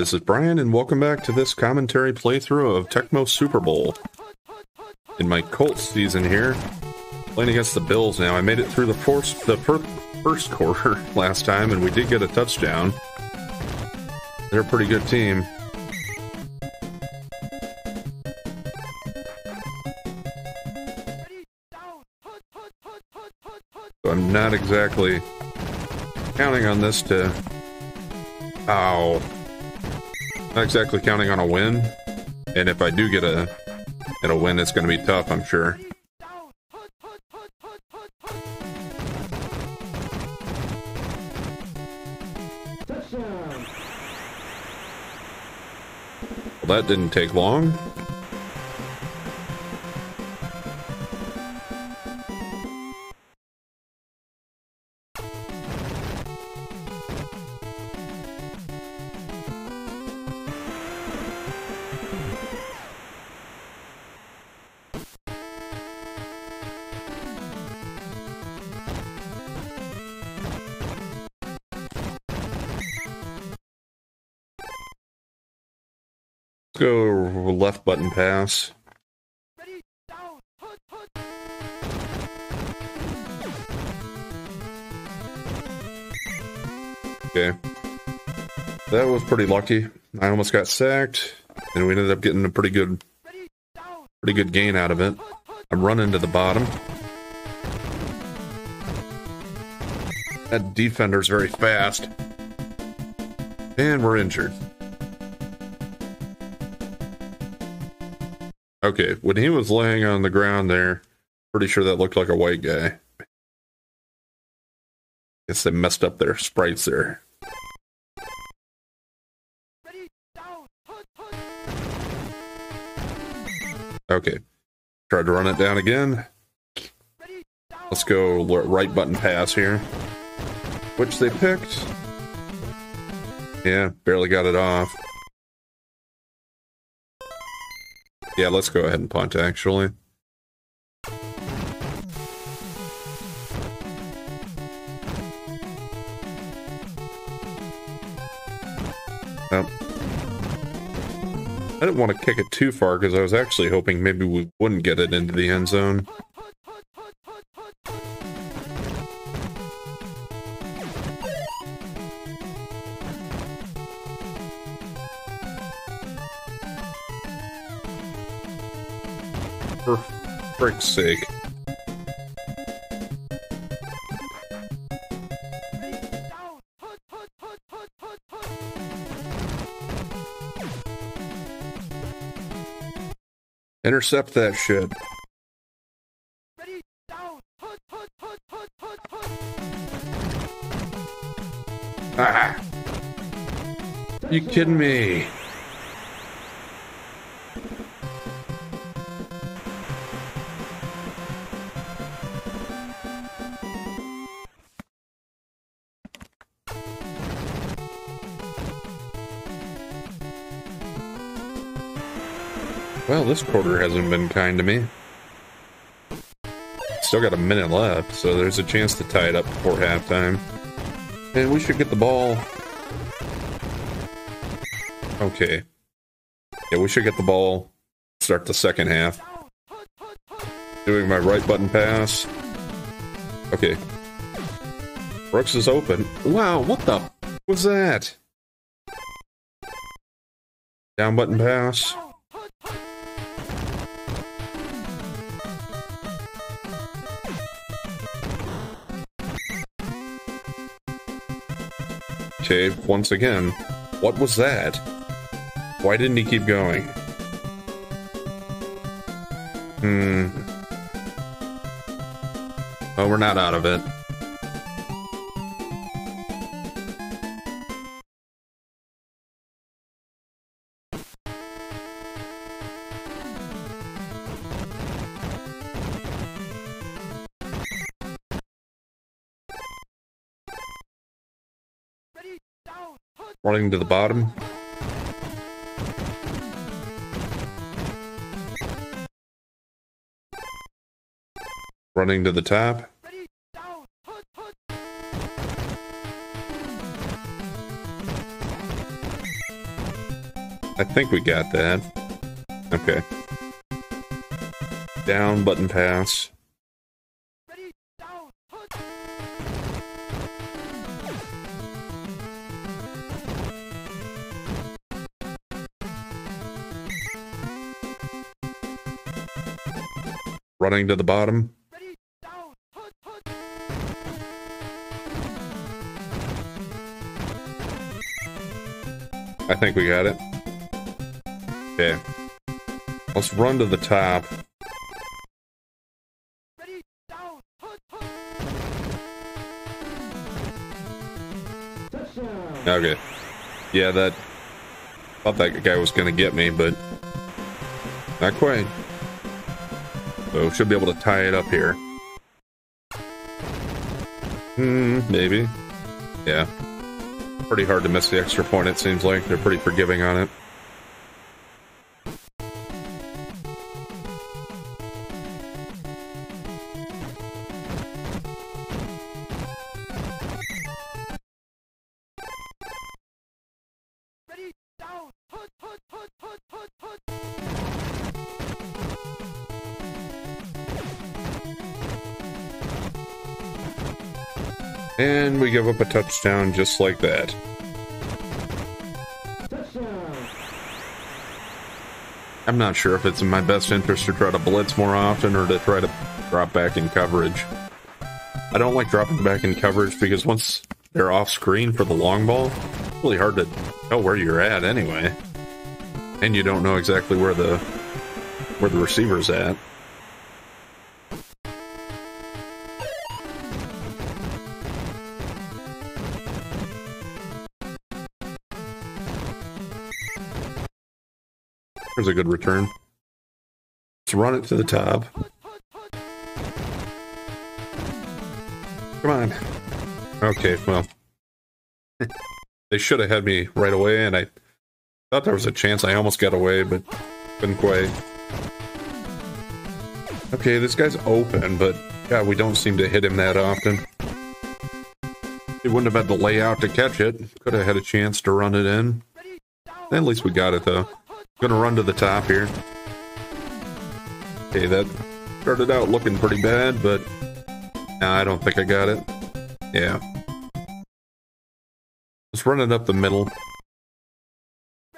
This is Brian, and welcome back to this commentary playthrough of Tecmo Super Bowl. In my Colts season here, playing against the Bills now. I made it through the, first, the first quarter last time, and we did get a touchdown. They're a pretty good team. So I'm not exactly counting on this to... Ow. Not exactly counting on a win. And if I do get a, get a win, it's going to be tough, I'm sure. Well, that didn't take long. Go left button pass. Okay. That was pretty lucky. I almost got sacked, and we ended up getting a pretty good pretty good gain out of it. I'm running to the bottom. That defender's very fast. And we're injured. Okay, when he was laying on the ground there, pretty sure that looked like a white guy. Guess they messed up their sprites there. Okay, tried to run it down again. Let's go right button pass here. Which they picked. Yeah, barely got it off. Yeah, let's go ahead and punt, actually. I didn't want to kick it too far because I was actually hoping maybe we wouldn't get it into the end zone. Frick's sake. Intercept that shit. Ah! You kidding me? This quarter hasn't been kind to me. Still got a minute left, so there's a chance to tie it up before halftime. And we should get the ball. Okay. Yeah, we should get the ball. Start the second half. Doing my right button pass. Okay. Brooks is open. Wow, what the was that? Down button pass. Okay, once again, what was that? Why didn't he keep going? Hmm. Oh, we're not out of it. Running to the bottom. Running to the top. I think we got that. Okay. Down, button pass. Running to the bottom. I think we got it. Okay. Let's run to the top. Okay. Yeah, that... Thought that guy was gonna get me, but... Not quite. So, should be able to tie it up here. Hmm, maybe. Yeah pretty hard to miss the extra point, it seems like. They're pretty forgiving on it. And we give up a touchdown just like that. I'm not sure if it's in my best interest to try to blitz more often or to try to drop back in coverage. I don't like dropping back in coverage because once they're off screen for the long ball, it's really hard to tell where you're at anyway. And you don't know exactly where the where the receiver's at. There's a good return. Let's run it to the top. Come on. Okay, well. they should have had me right away, and I thought there was a chance I almost got away, but couldn't quite. Okay, this guy's open, but God, we don't seem to hit him that often. He wouldn't have had the layout to catch it. Could have had a chance to run it in. At least we got it, though. Gonna run to the top here. Okay, that started out looking pretty bad, but nah, I don't think I got it. Yeah. Let's run it up the middle.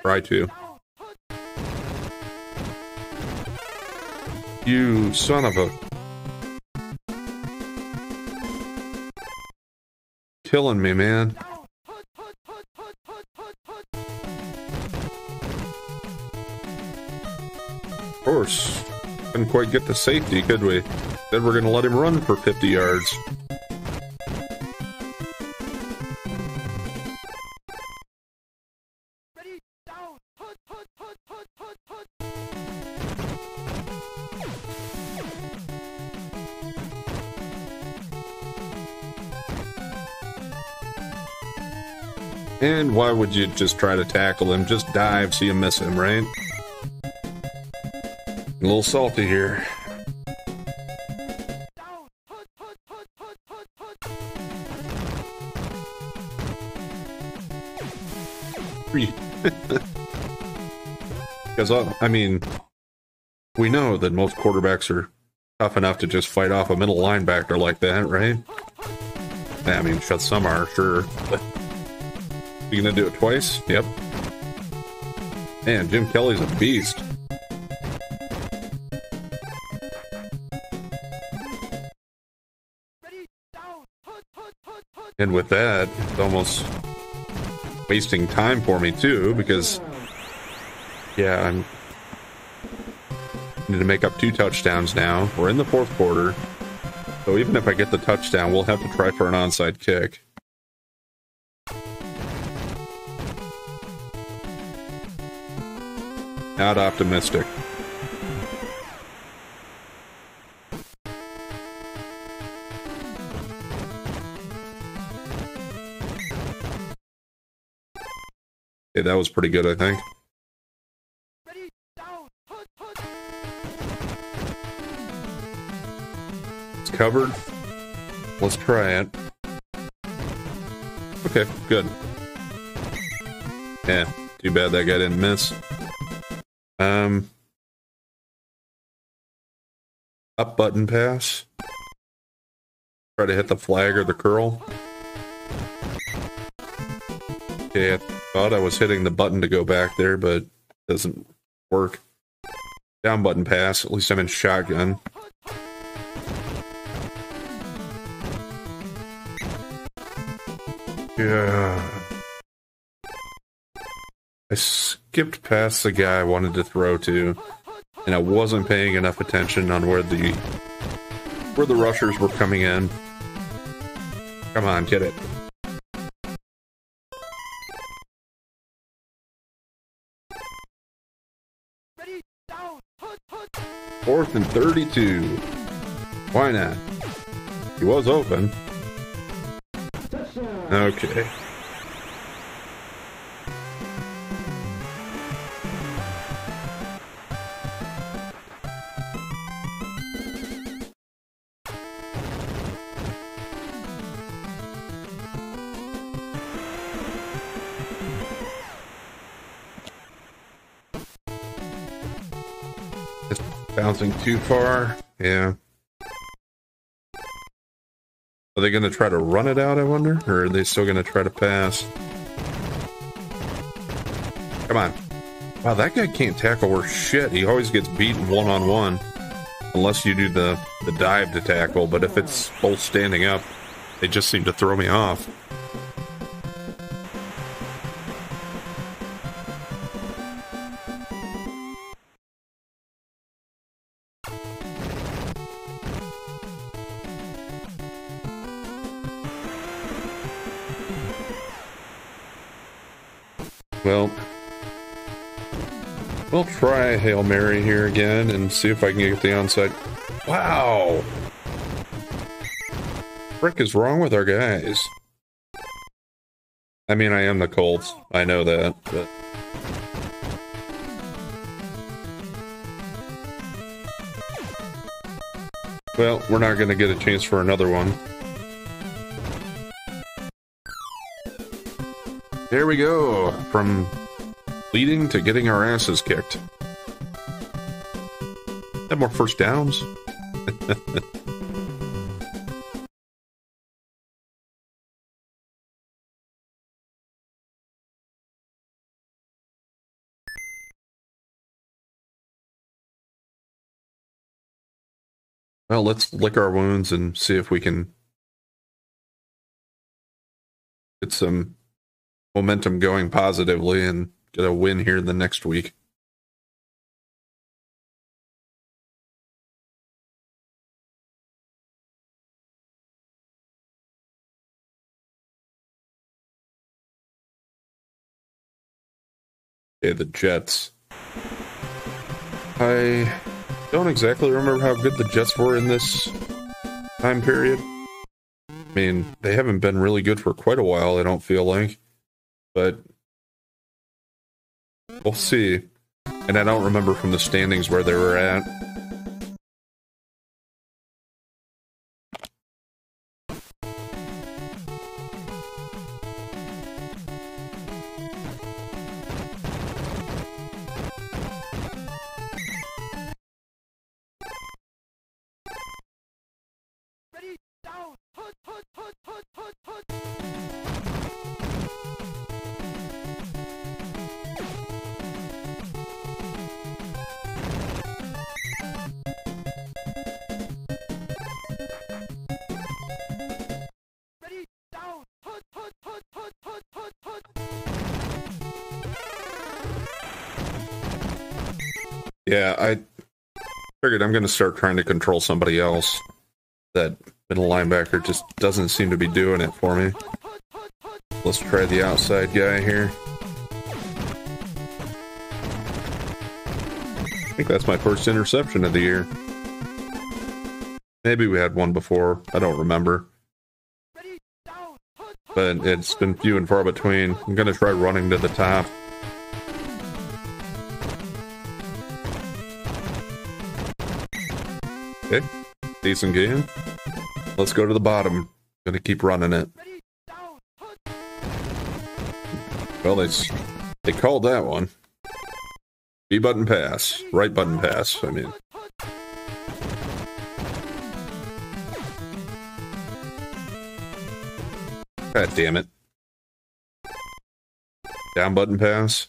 Try to. You son of a... Killing me, man. Course. Couldn't quite get the safety, could we? Then we're to let him run for 50 yards. And why would you just try to tackle him? Just dive so you miss him, right? A little salty here. Because, uh, I mean, we know that most quarterbacks are tough enough to just fight off a middle linebacker like that, right? Yeah, I mean, some are, sure. You gonna do it twice? Yep. Man, Jim Kelly's a beast. And with that, it's almost wasting time for me too, because yeah, I'm I need to make up two touchdowns now. We're in the fourth quarter. So even if I get the touchdown, we'll have to try for an onside kick. Not optimistic. Okay, that was pretty good, I think. It's covered. Let's try it. Okay, good. Yeah, too bad that guy didn't miss. Um, up button pass. Try to hit the flag or the curl. Okay, I thought I was hitting the button to go back there, but it doesn't work. Down button pass. At least I'm in shotgun. Yeah. I skipped past the guy I wanted to throw to, and I wasn't paying enough attention on where the where the rushers were coming in. Come on, get it. Fourth and 32. Why not? He was open. Okay. Bouncing too far. Yeah. Are they going to try to run it out, I wonder? Or are they still going to try to pass? Come on. Wow, that guy can't tackle worth shit. He always gets beaten one-on-one. Unless you do the, the dive to tackle. But if it's both standing up, they just seem to throw me off. Hail Mary here again and see if I can get the onside. Wow! Frick is wrong with our guys? I mean, I am the Colts. I know that, but... Well, we're not going to get a chance for another one. There we go. From leading to getting our asses kicked. More first downs. well, let's lick our wounds and see if we can get some momentum going positively and get a win here in the next week. Okay, the Jets. I don't exactly remember how good the Jets were in this time period. I mean, they haven't been really good for quite a while, I don't feel like but we'll see. And I don't remember from the standings where they were at. Yeah, I figured I'm going to start trying to control somebody else. That middle linebacker just doesn't seem to be doing it for me. Let's try the outside guy here. I think that's my first interception of the year. Maybe we had one before. I don't remember. But it's been few and far between. I'm going to try running to the top. Okay, decent game. Let's go to the bottom. Gonna keep running it. Well, they they called that one. B button pass. Right button pass, I mean. God damn it. Down button pass.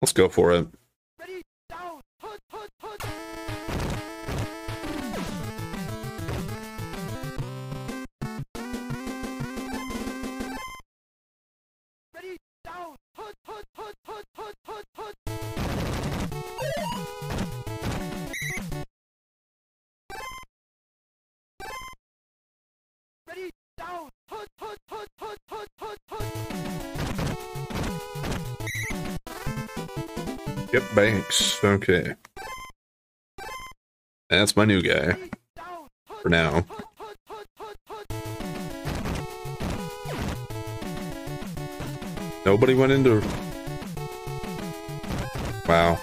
Let's go for it. Okay. That's my new guy. For now. Nobody went into... Wow.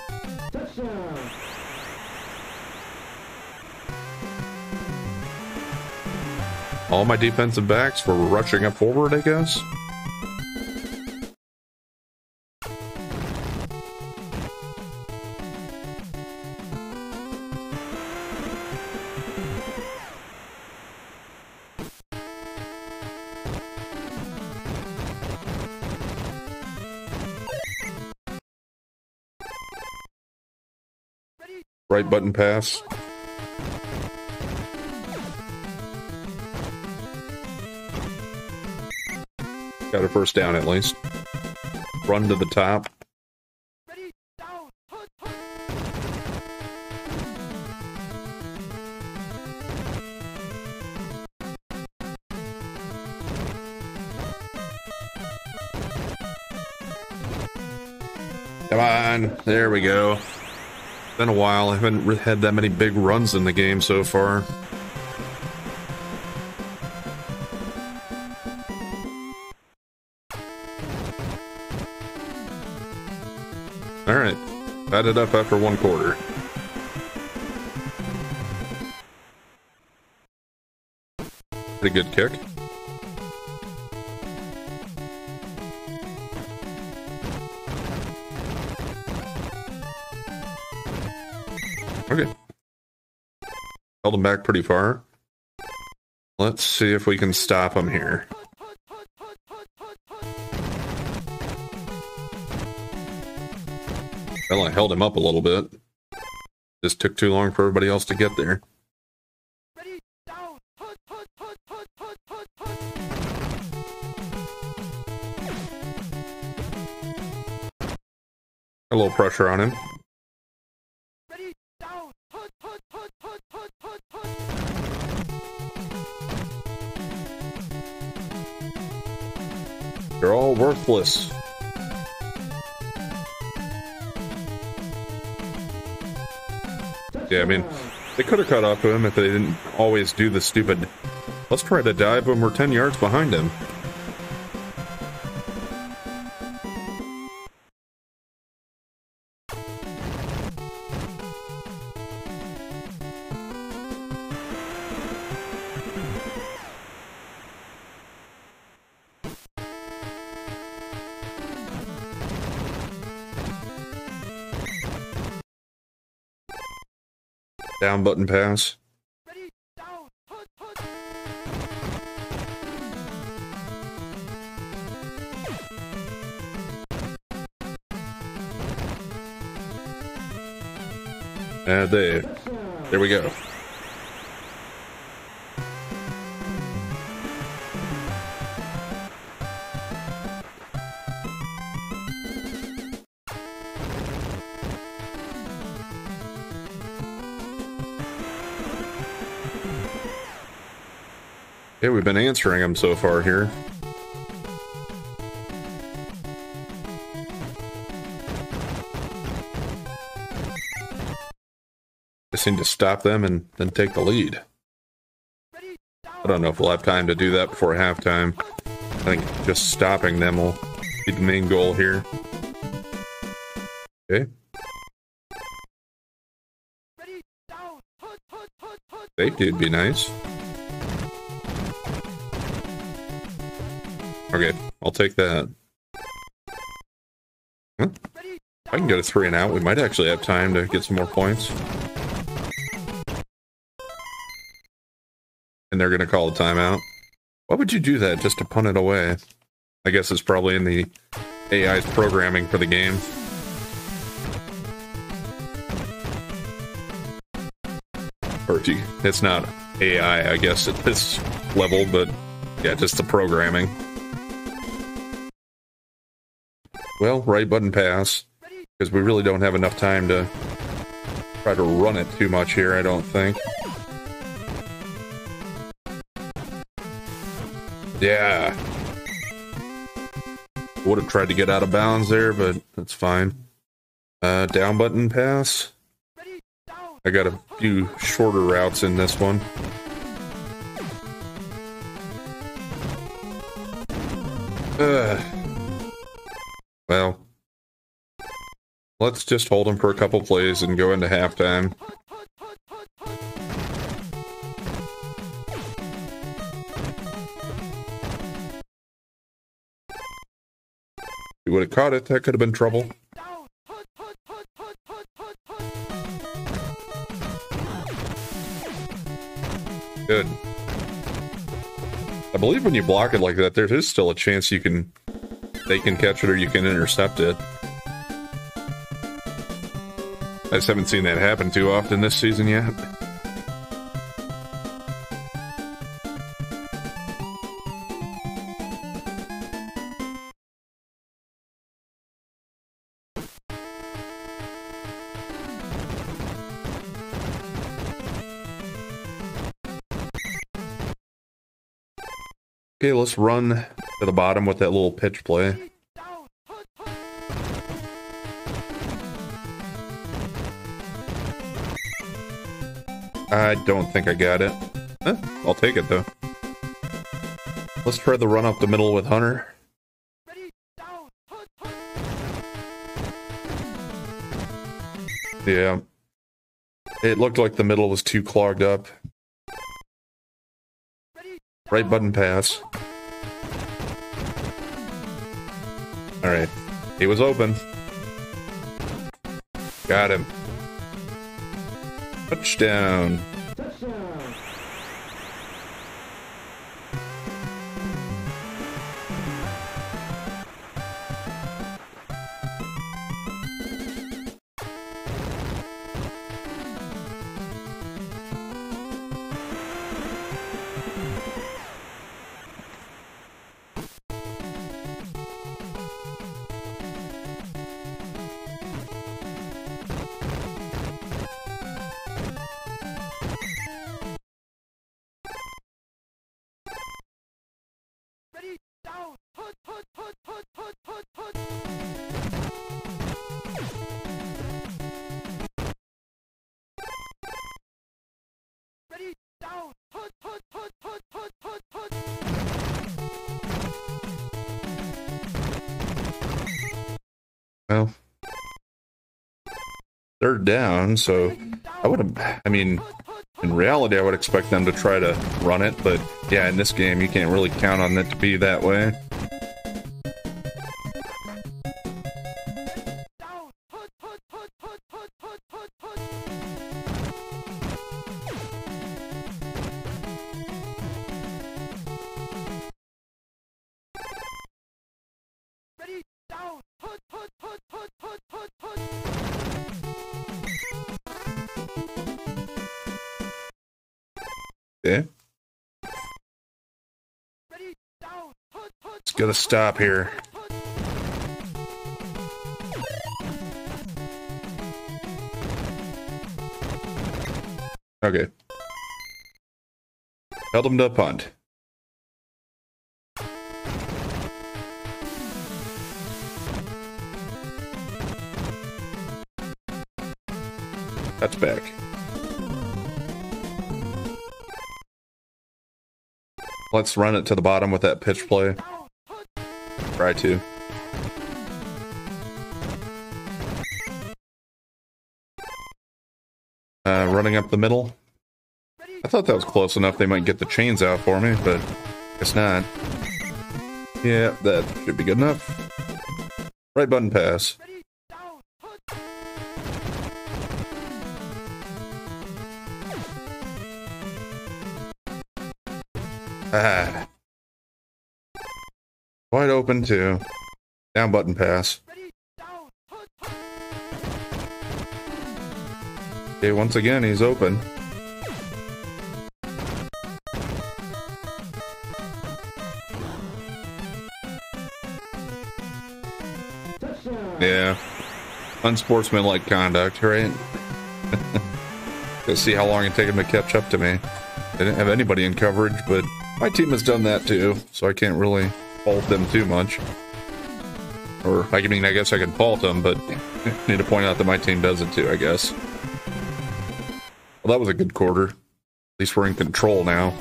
All my defensive backs were rushing up forward, I guess? Right button pass. Got a first down at least. Run to the top. Come on, there we go. Been a while. I haven't had that many big runs in the game so far. Alright. Added up after one quarter. Pretty good kick. Held him back pretty far. Let's see if we can stop him here. Well, I held him up a little bit. Just took too long for everybody else to get there. A little pressure on him. They're all worthless. Yeah, I mean, they could have caught up to him if they didn't always do the stupid, let's try to dive when we're 10 yards behind him. Button pass. And there. There we go. Yeah, we've been answering them so far here. Just need to stop them and then take the lead. I don't know if we'll have time to do that before halftime. I think just stopping them will be the main goal here. Okay. Safety would be nice. Okay, I'll take that. Huh? I can go to three and out, we might actually have time to get some more points. And they're going to call a timeout. Why would you do that just to punt it away? I guess it's probably in the AI's programming for the game. Or it's not AI, I guess, at this level, but yeah, just the programming. Well, right button pass, because we really don't have enough time to try to run it too much here, I don't think. Yeah. Would have tried to get out of bounds there, but that's fine. Uh, down button pass. I got a few shorter routes in this one. Uh, well, let's just hold him for a couple plays and go into halftime. He would have caught it, that could have been trouble. Good. I believe when you block it like that, there is still a chance you can... They can catch it or you can intercept it. I just haven't seen that happen too often this season yet. Okay, let's run to the bottom with that little pitch play. I don't think I got it. Eh, I'll take it though. Let's try the run up the middle with Hunter. Yeah. It looked like the middle was too clogged up. Right button pass. Alright. He was open. Got him. Touchdown. Well, they're down, so I would have. I mean, in reality, I would expect them to try to run it, but yeah, in this game, you can't really count on it to be that way. Let's get a stop here. Okay. Held him to a punt. That's back. Let's run it to the bottom with that pitch play. Fry 2. Uh, running up the middle. I thought that was close enough they might get the chains out for me, but guess not. Yeah, that should be good enough. Right button pass. Ah. Wide open too. Down button pass. Okay, once again, he's open. Yeah. Unsportsmanlike conduct, right? Let's see how long it take him to catch up to me. I didn't have anybody in coverage, but my team has done that too, so I can't really fault them too much. Or, I mean, I guess I can fault them, but need to point out that my team does it too, I guess. Well, that was a good quarter. At least we're in control now.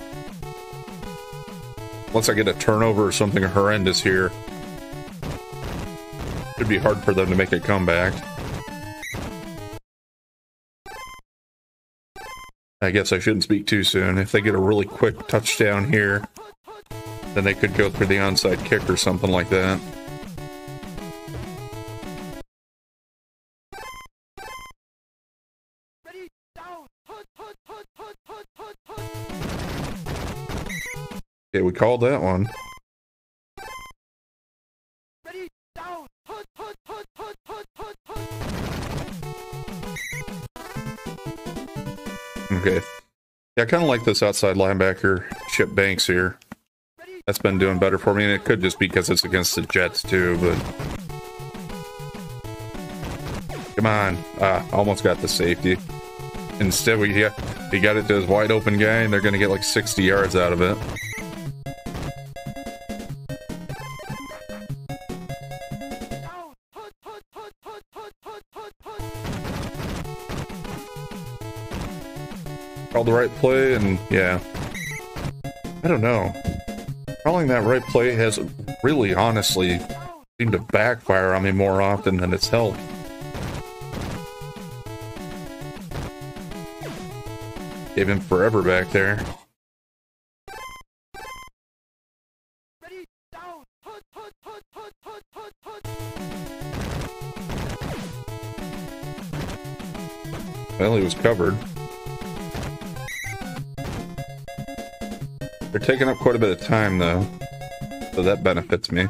Once I get a turnover or something horrendous here, it'd be hard for them to make a comeback. I guess I shouldn't speak too soon. If they get a really quick touchdown here, then they could go for the onside kick or something like that. Okay, we called that one. Okay. Yeah, I kind of like this outside linebacker, Chip Banks here. That's been doing better for me, and it could just be because it's against the Jets too, but... Come on. Ah, almost got the safety. Instead, we got, he got it to his wide open guy, and they're going to get like 60 yards out of it. Called the right play, and yeah. I don't know. Calling that right play has really honestly seemed to backfire on me more often than it's helped. Gave him forever back there. Well, he was covered. They're taking up quite a bit of time, though, so that benefits me.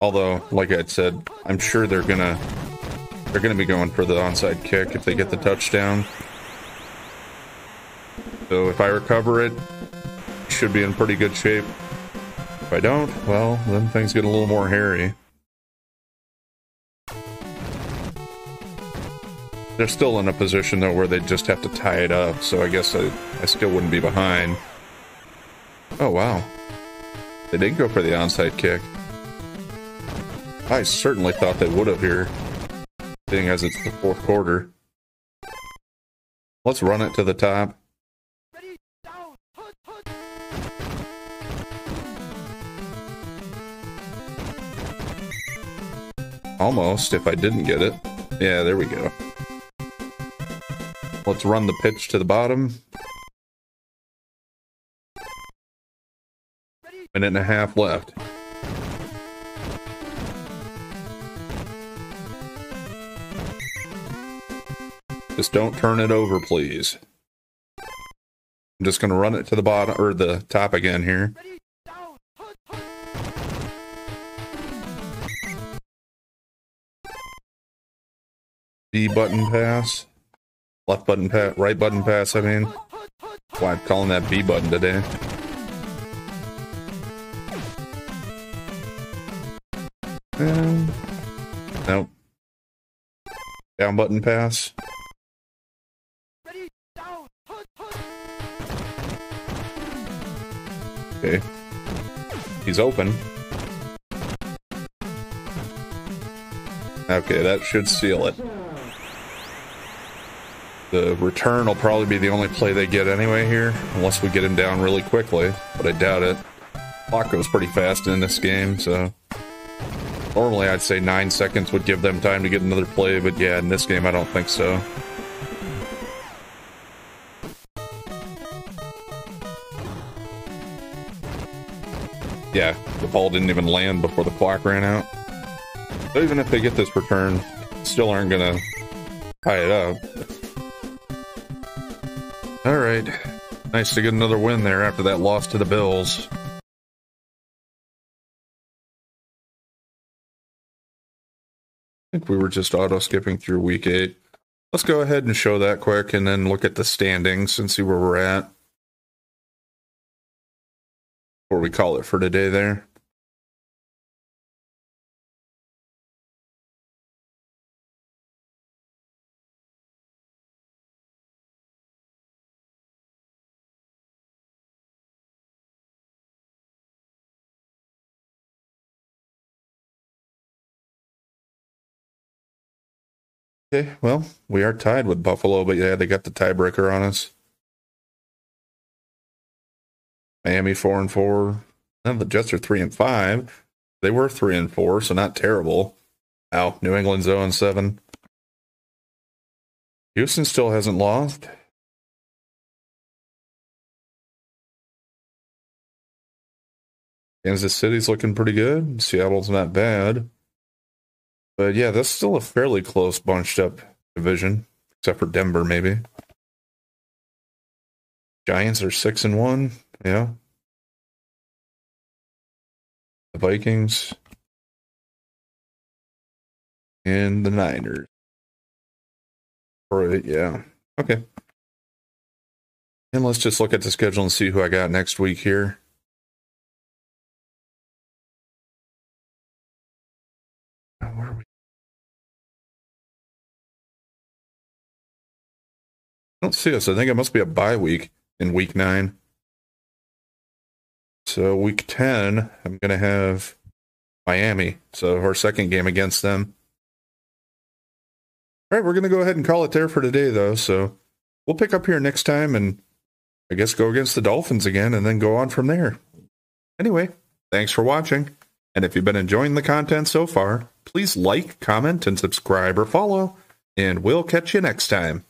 Although, like I said, I'm sure they're gonna they're gonna be going for the onside kick if they get the touchdown. So if I recover it, should be in pretty good shape. If I don't, well, then things get a little more hairy. They're still in a position though where they just have to tie it up, so I guess I, I still wouldn't be behind. Oh, wow. They did go for the onside kick. I certainly thought they would have here, seeing as it's the fourth quarter. Let's run it to the top. Almost, if I didn't get it. Yeah, there we go. Let's run the pitch to the bottom. Minute and a half left. Just don't turn it over, please. I'm just going to run it to the bottom, or the top again here. B button pass. Left button pass, right button pass, I mean. Why I'm calling that B button today. Um, nope. Down button pass. Ready. Down. Okay. He's open. Okay, that should seal it. The return will probably be the only play they get anyway here, unless we get him down really quickly, but I doubt it. Clock goes pretty fast in this game, so... Normally I'd say 9 seconds would give them time to get another play, but yeah, in this game I don't think so. Yeah, the ball didn't even land before the clock ran out. So even if they get this return, still aren't gonna tie it up. Alright, nice to get another win there after that loss to the Bills. Think we were just auto skipping through week eight. Let's go ahead and show that quick and then look at the standings and see where we're at. Before we call it for today there. Okay, well, we are tied with Buffalo, but yeah, they got the tiebreaker on us. Miami four and four. And the Jets are three and five. They were three and four, so not terrible. Now New England's 0 and seven. Houston still hasn't lost. Kansas City's looking pretty good. Seattle's not bad. But yeah, that's still a fairly close bunched up division, except for Denver, maybe. Giants are six and one. Yeah. The Vikings and the Niners. Right, yeah. Okay. And let's just look at the schedule and see who I got next week here. Don't see us. I think it must be a bye week in week nine. So week 10, I'm to have Miami. So our second game against them. All right, we're to go ahead and call it there for today, though. So we'll pick up here next time and I guess go against the Dolphins again and then go on from there. Anyway, thanks for watching. And if you've been enjoying the content so far, please like, comment, and subscribe or follow. And we'll catch you next time.